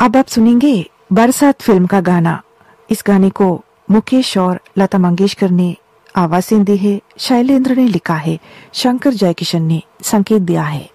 अब आप सुनेंगे बरसात फ़िल्म का गाना। इस गाने को मुकेश और लता मंगेशकर ने आवाज़ें दी है। शैलेंद्र ने लिखा है। शंकर जयकिशन ने संकेत दिया है।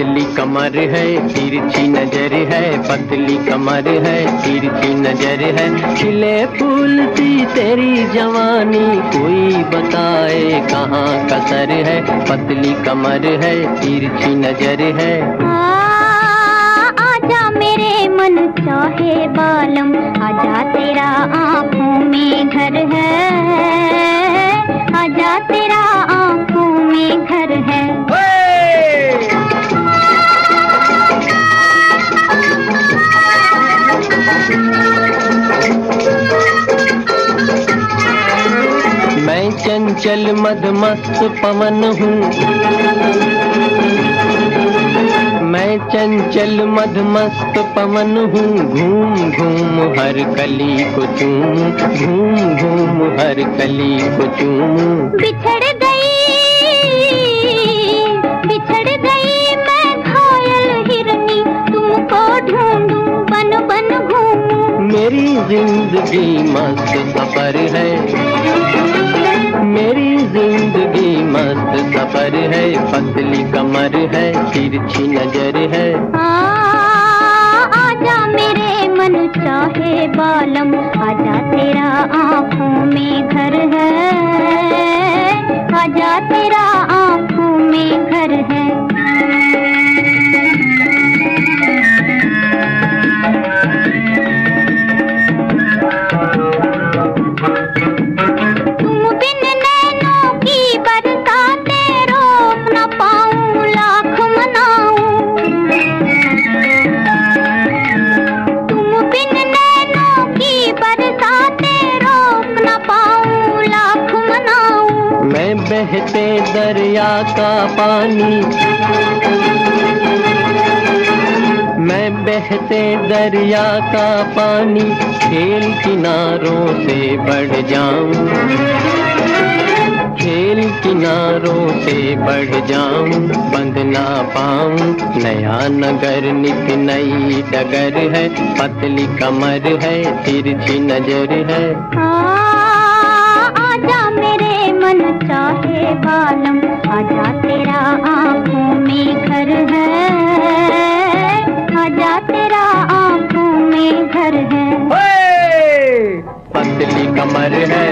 पतली कमर है तिरछी नज़र है पतली कमर है तिरछी नज़र है। खिले फूल सी तेरी जवानी कोई बताए कहाँ कसर है। पतली कमर है तिरछी नज़र है। आ, आजा मेरे मन चाहे बालम। चंचल मदमस्त पवन हूँ। मैं चंचल मदमस्त पवन हूँ। घूम घूम हर कली को चूम घूम घूम हर कली को चूम। बिछड़ गई बिछड़ गई मैं घायल हिरनी। तुमको ढूंढूं बन बन घूमूं। मेरी ज़िंदगी मस्त सफ़र है। मेरी ज़िंदगी मस्त सफ़र है पतली कमर है तिरछी नज़र है। आजा मेरे मन चाहे बालम, आजा तेरा आँखों में मनाऊं बहते दरिया का पानी। मैं बहते दरिया का पानी, खेल किनारों से बढ़ जाऊँ। खेल किनारों से बढ़ जाऊँ, बंद ना पाऊँ। नया नगर नित नई डगर है, पतली कमर है, तिरछी नज़र है। मेरे मन चाहे बालम आजा तेरा आँखों में घर है। आजा तेरा आँखों में घर है। पतली कमर है